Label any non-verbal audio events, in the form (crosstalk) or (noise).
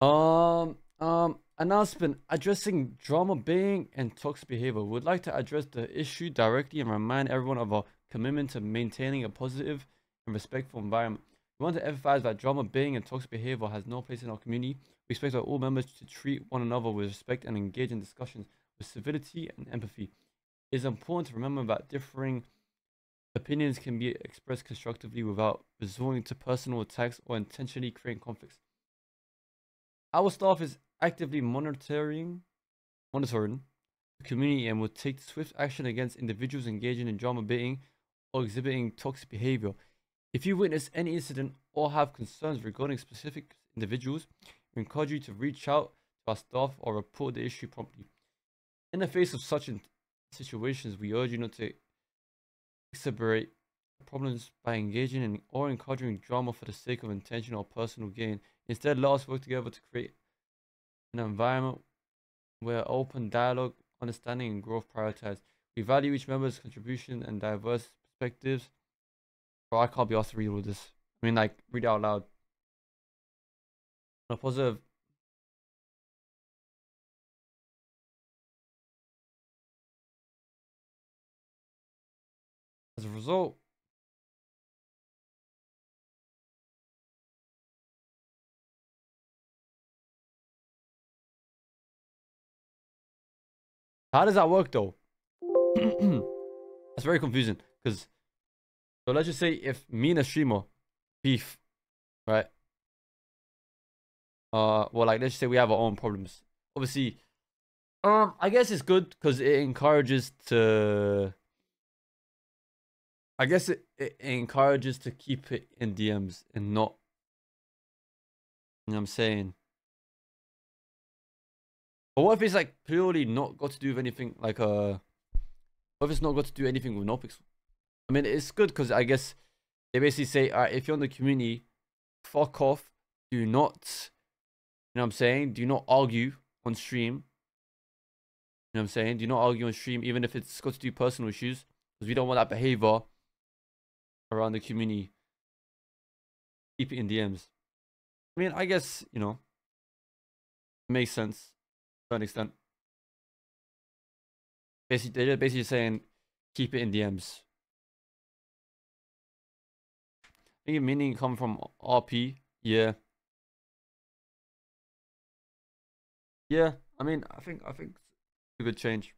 Um, um, announcement addressing drama baiting and toxic behavior. We would like to address the issue directly and remind everyone of our commitment to maintaining a positive and respectful environment. We want to emphasize that drama baiting and toxic behavior has no place in our community. We expect all members to treat one another with respect and engage in discussions with civility and empathy. It is important to remember that differing opinions can be expressed constructively without resorting to personal attacks or intentionally creating conflicts. Our staff is actively monitoring monitoring the community and will take swift action against individuals engaging in drama baiting or exhibiting toxic behavior. If you witness any incident or have concerns regarding specific individuals, we encourage you to reach out to our staff or report the issue promptly. In the face of such situations, we urge you not to exacerbate problems by engaging in or encouraging drama for the sake of intentional or personal gain. Instead, let us work together to create an environment where open dialogue, understanding, and growth prioritize. We value each member's contribution and diverse perspectives. Bro, I can't be asked to read all this. I mean, like, read out loud. On a positive As a result, How does that work though? (clears throat) That's very confusing because so let's just say if me and a streamer beef, right? Uh, well, like let's just say we have our own problems. Obviously, um, I guess it's good because it encourages to I guess it, it encourages to keep it in DMs and not. You know what I'm saying? But what if it's like purely not got to do with anything like uh what if it's not got to do anything with NoPixel? I mean it's good because I guess they basically say alright if you're in the community, fuck off. Do not you know what I'm saying? Do not argue on stream. You know what I'm saying? Do not argue on stream even if it's got to do personal issues. Because we don't want that behavior around the community. Keep it in DMs. I mean, I guess, you know, makes sense an extent. Basically, they're basically saying keep it in DMs. I think meaning come from RP. Yeah. Yeah, I mean, I think I think it's a good change.